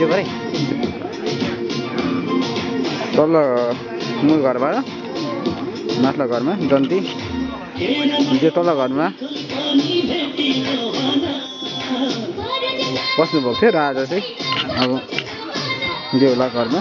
Video गरेँ तल्लो मूल घरबाट माथिल्लो घरमा जन्ती त्यो तल्लो घरमा। बस्नुभएको थियो र आज चाहिँ। अब देउला घरमा।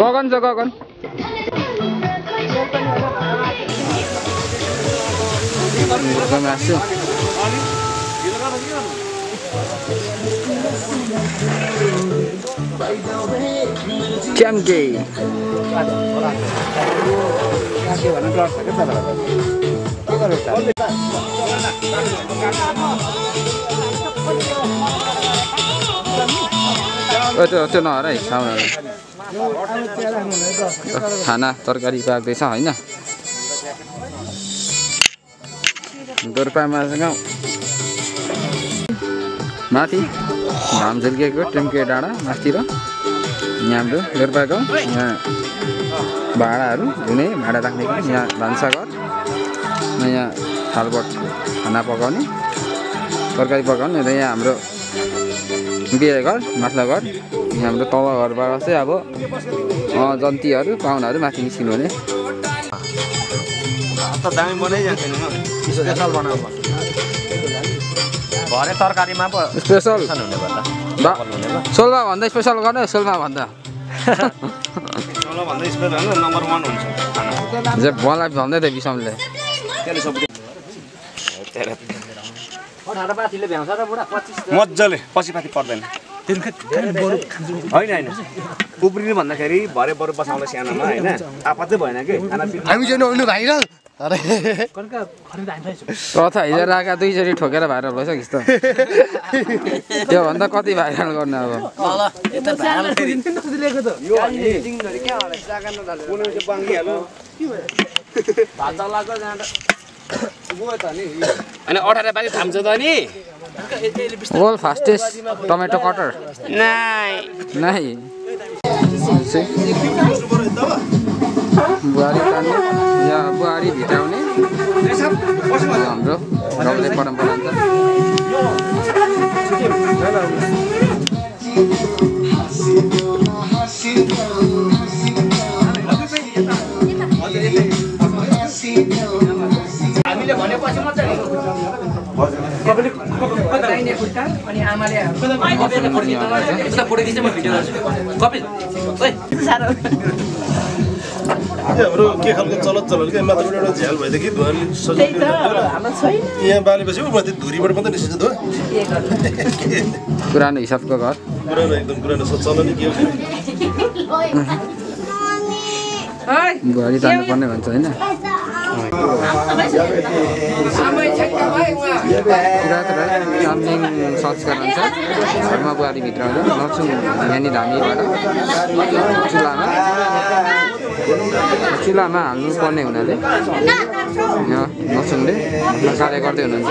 गगन छ गगन। च्याम्के त्यो त्यो नहर है साउन खाना तरकारी पाक्दैछ होइन? दोर्पामासँग माथि घाम झुल्किएको टेम्के डाँडा माथितिर यहाँ हाम्रो दोर्पाको यहाँ भाँडाहरू धुने भाँडा राख्ने यहाँ भान्साघर यहाँ थालबट खाना पकाउने तरकारी पकाउने र यहाँ हाम्रो बिहे घर माथिल्लो घर हाम्रो तल घरबाट चाहिँ अब जन्तीहरू पाहुनाहरू माथि निस्किनु हुने। तरकारीमा पो स्पेसल? सोलमा भन्दा स्पेसल गर्ने सोलमा भन्दा। जे मलाई भन्दै थियो बिसमले सब मजाले पछि पर्दैन। होइन होइन। उब्रिनु भन्दाखेरि भरे बरु बसाउँला सानोमा होइन? आपतै भएन कि? खाना हामी भाइरल। अरे। कथा हिजो राखा दुईचोटि ठोकेर भाइरल भइसकिस् त? त्योभन्दा कति भाइरल गर्ने अब? होइन अठार पानी थाम्छ त नि। वर्ल्ड फास्टेस्ट टमेटो कटर बुहारी तान्ने। या बुहारी भित्राउने यो हाम्रो गाउँले परम्परा हाम्रो के खालको चलत चलन क्या माथिबाट एउटा झ्याल भएदेखि यहाँ बालेपछि ऊ माथि धुरीबाट मात्रै निस्किन्छ धुवा पुरानो हिसाबको घर पुरानो एकदम पुरानो चलन के हो तान्नुपर्ने भन्छ होइन कुरा त चामलिङ संस्कार घरमा बुहारी भित्राउँदा नर्सुङ ज्ञानी धामीबाट। चुल्हामा। चुल्हामा हाल्नु पर्ने हुनाले नर्सुङले कार्य गर्दै हुनुहुन्छ।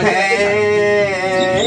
Hey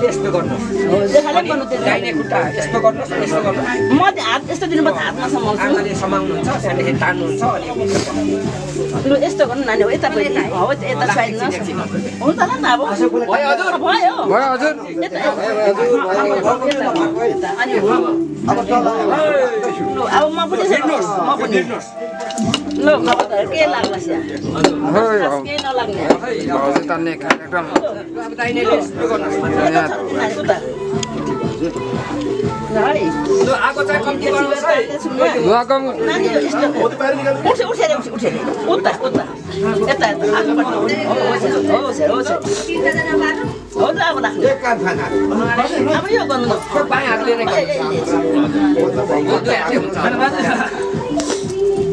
देखाले गर्नु त्यो दाहिने खुट्टा यस्तो गर्नुहोस् यस्तो गर्नुहोस्। म हात यस्तो दिनुपर्छ हातमा समाउँछु। आमाले समाउनुहुन्छ त्यहाँदेखि तान्नुहुन्छ अनि यस्तो गर्नु नानी हो यता हो हुन्छ अब भयो अनि अब म पनि म पनि। लु त के लाग्ला केही नलाग्ने भाउजू तान्ने कार्यक्रम आगो चाहिँ अब यो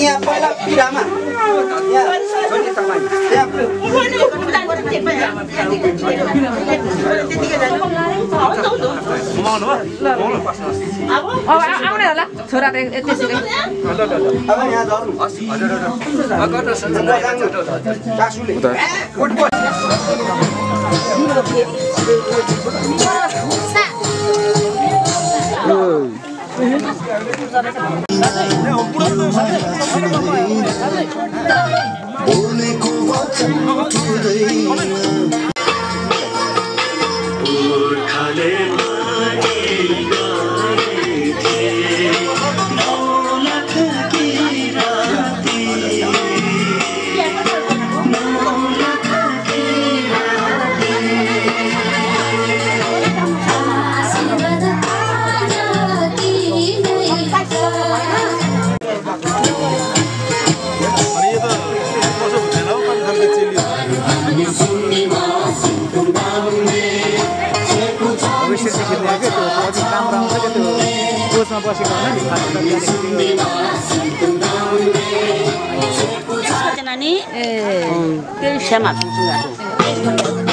यहाँ पहिला पिरामा आउने होला छोरा त गर्ने, आ? अब नानी त्यही श्यामा सँगसँगै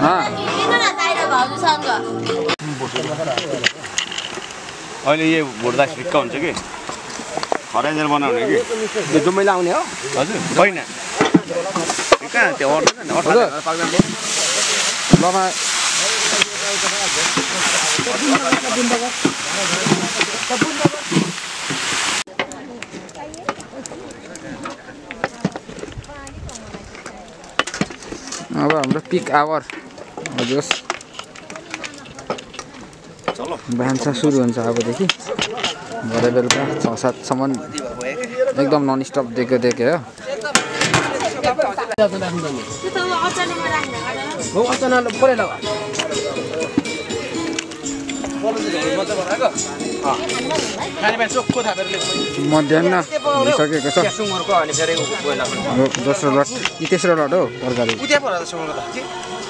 हाँ अहिले यो भुट्दा ठिक्क हुन्छ कि हराइजर बनाउने कि यो जुम्मै लाउने हो हजुर होइन कहाँ त्यो। लमा अब हाम्रो पिक आवर हजुर। भान्सा सुरु हुन्छ अबदेखि। भरे बेलुका छ सातसम्म एकदम नन स्टप दिएको दिएकै हो मध्याह भइसकेको छ। अब दोस्रो लट तेस्रो लट हो तरकारी।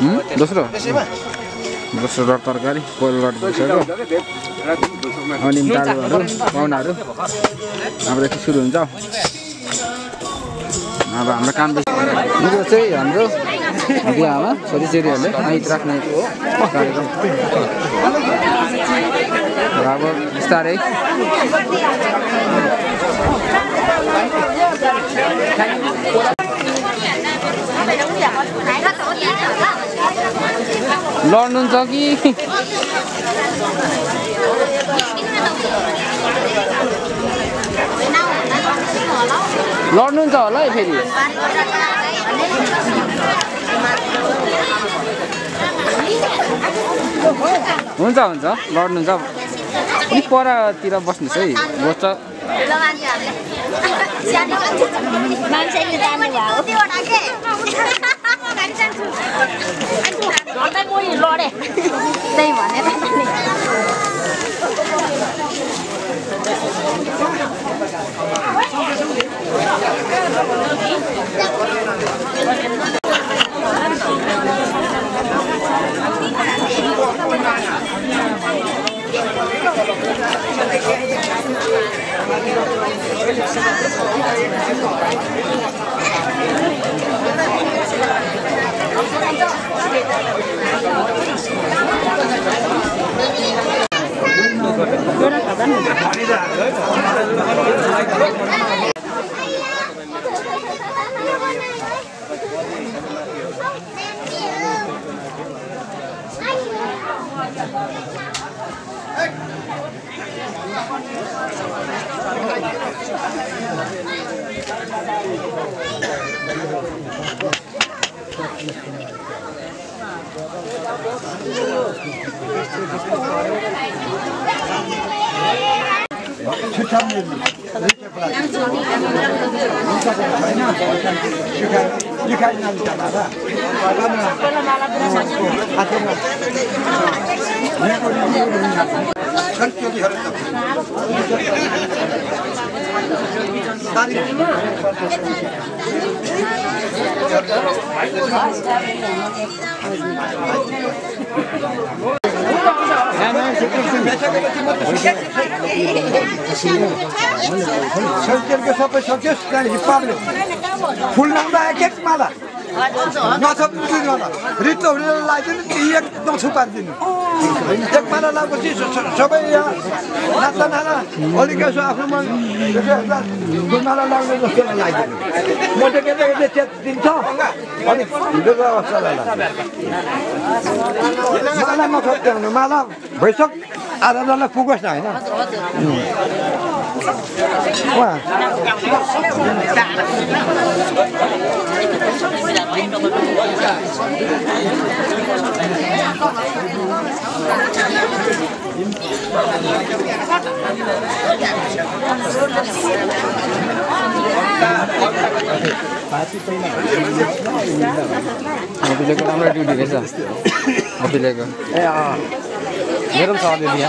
हुँ? दोस्रो? दोस्रो लट तरकारी पहिलो लट भइसक्यो। अनि दारुहरू पाहुनाहरू। हाम्रोदेखि सुरु हुन्छ। अब हाम्रो काम यो चाहिँ हाम्रो बिहामा छोरीचेलीहरूले माइत राख्ने कार्यक्रम। र अब बिस्तारै लड्नुहुन्छ कि? लड्नुहुन्छ होला है फेरि? हुन्छ हुन्छ। लड्नुहुन्छ। अलिक परतिर बस्नुहोस् है। बस्छ। मान्छेले जानु झन्डै कोही लडे त्यही भनेर नि सबै सकियोस् त्यहाँदेखि पार्ने फुल लाउँदा एक एक माला रित्तो हुने लगाइदिनु एक माला लगाएपछि सबै यहाँ नाच्दा नाना अलिक यसो आफ्नो मन यसो हेर्दा दुई माला लाग्ने जस्तो लगाइदिनु मोटे केटा केटी चेत दिन्छ अलिक भिडियो व्यवस्था माला नछप्ट्याउनु माला भइसक आधा डल्ला पुगोस् न होइन उहाँ mobilnya ya.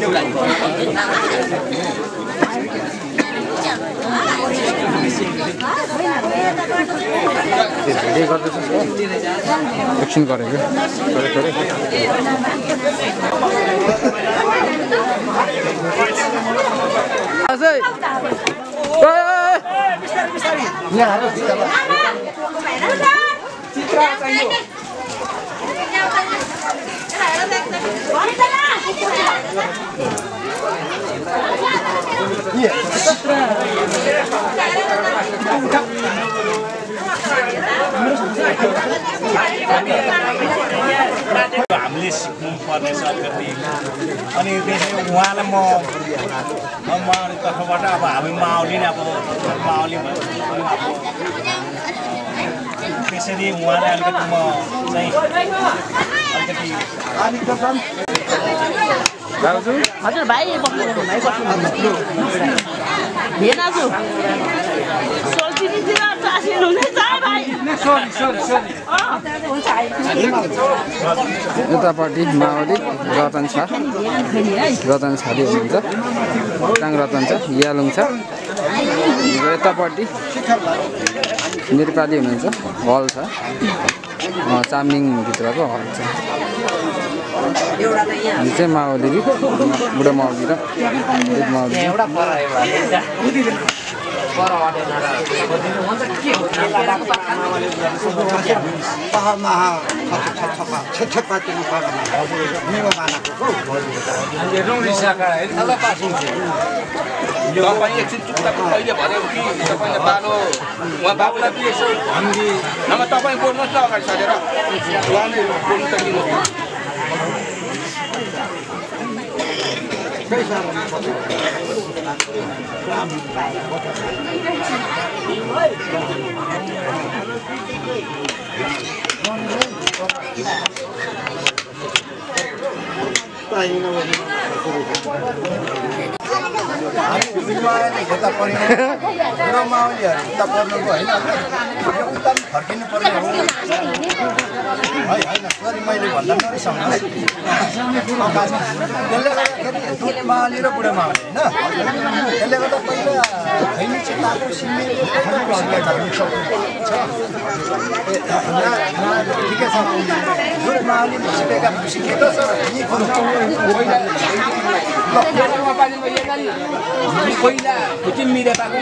अलिअलि यहाँ धेरै गर्दैछ एकछिन गरेको अझै हामीले सिक्नु पर्ने छ अलिकति अनि त्यसै उहाँलाई म उहाँको तर्फबाट अब हामी माओली नै अब माओली भयो अब त्यसरी उहाँलाई अलिकति म चाहिँ अलिकति हजुर भाइ हे दाजु यतापट्टि माओली रतन छ रतन छाली हुनुहुन्छ टाङ रतन छ यालुङ छ र यतापट्टि नेपाली हुनुहुन्छ। हल छ। चामलिङभित्रको हल छ। यो चाहिँ माओली बुढो माओली र माओली तपाईँ एकछिन चुप्ता कहिले भन्यो कि तपाईँले बालो उहाँ बाबुलाई पनि यसो हामी नभए तपाईँ बोल्नुहोस् न अगाडि सरेर उहाँले बोल्नु त दिनुहोस् यता पर्ने माओलीहरू उता पर्नुको होइन उता हो होइन सरी मैले भन्दा नरिसाउनु है त्यसले गर्दाखेरि दुध माओली र बुढो माओली होइन त्यसले गर्दा पहिला खैनी चाहिँ ठिकै छ छ पहिला खुट्टी मिरे पाएको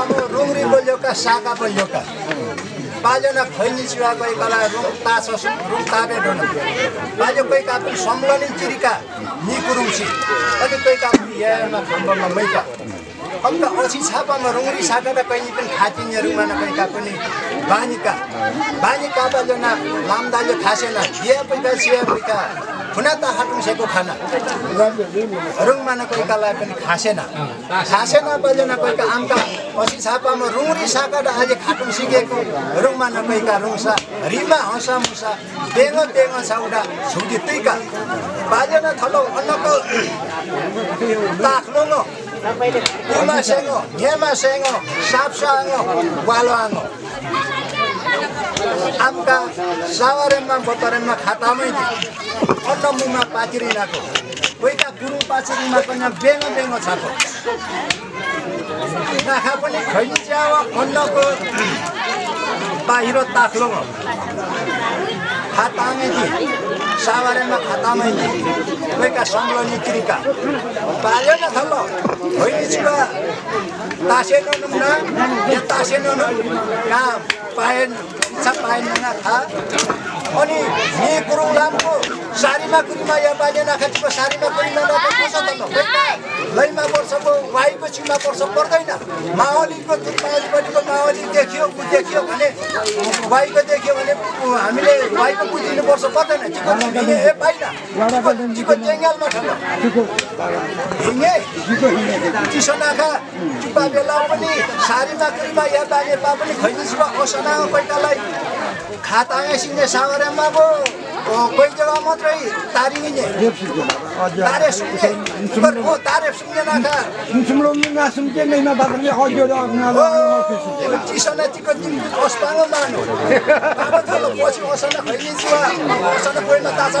हुने रुङरी बोल्योका साका बोल्योका बाजे न खैनी चिवा कोही कला रुङ तास ताबे डोन बाजे कोही कापी सम्लनी चिरिका नि कुरुङसी अनि कोही कापी यामा खम्बमा मैका। अन्त असी छापामा रुङ्री साका कहिले पनि खाचिन्यहरूमा न कहीँ पनि बानीका। बानीका बाजना लामदाले खासेन बिहा पैका सिया पैका। खुना त हाटुसेको खाना। रुङमा न कोही कालाई पनि खासेन। खासेन बाजना कोहीका आमका असी छापामा रुङ्री साका आज खाटुङ सिकेको। रुङमा न कोहीका रुङसा रिमा हँसा मुसा बेङ बेङ छाउडा छुटी तुइका बाजना थलो अन्नको ताख्लो उमा सेङ्गो घेमा सेङ्गो साप्साङ्गो वालोआङ्गो आमका सावारेमा बोतरेमा खातामै दि अन्न मुमा पाचिरिनाको कोहीका गुरु पाचिरीमा पनि बेङ बेङ छाको नाखा पनि खैनी च्याव अन्नको बाहिर ताक्लो खातामै दि सावारेमा खातामै दि कोहीका सम्लनी त्रिका पाल्यो न थल्लो। होइन छिवा तासेनो न इच्छा पाएन न खा अनि नि कुरो लामको सारीमा कुरीमा या बाल्य नाखाचीको सारीमा कुरीमा नभए कसो त न लैमा वर्षको वाइको छिमा वर्ष पर्दैन। माओलीको माओलीपट्टिको माओली देखियो देखियो भने वाइको देखियो भने हामीले वाइको बुझिनु पर्छ पर्दैन। चिको ए पाइन चिको जेङ्गालमा ठल्लो हिँगे चिसो नाखा। चुप्पा बेला पनि सारीमा कुरीमा या बाल्य बा पनि छिवा असना पैटालाई खाताङ सिङ्गे सावरेमा पो कोही जग्गा मात्रै तारिने तारे सुन्ने हो तारे सुन्ने नाखा चिसोना चिको अस्पाङो मानु अब थलो पछि असना खैनी छिवा असना कोहीमा तासा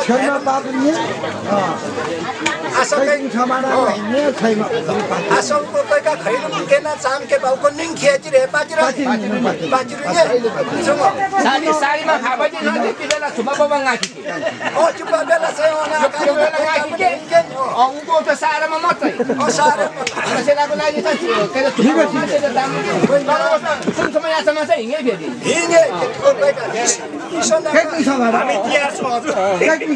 आशाको कैका आशाको कैका खैरो चाम्के बाउको निङ खियाचिरे पाचिर। पाचिर साडी साडीमा खा बजी न त्यति बेला छुमा बाबा गाकी ओ बेला चाहिँ बेला गाकी के? उँको त सारामा मात्रै सेनाको लागि त के अरे छुमा मान्छेले दाम कुन समय चाहिँ फेरि? हामी तिहार छौँ हजुर।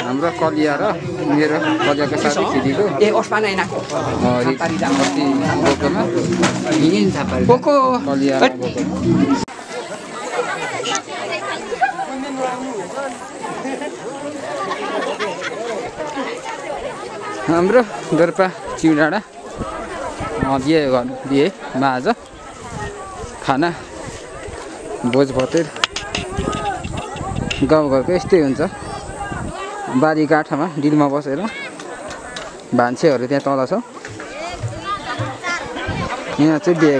हाम्रो कलिया र मेरो कलियाको साथै खिदीको ए ओस्मान कलिया हाम्रो डोर्पा चिउडाँडा बिहे घर बिहेमा आज खाना भोज भतेर गाउँघरको यस्तै हुन्छ। बारी काठामा डिलमा बसेर भान्सेहरू त्यहाँ तल छ। यहाँ चाहिँ बिहे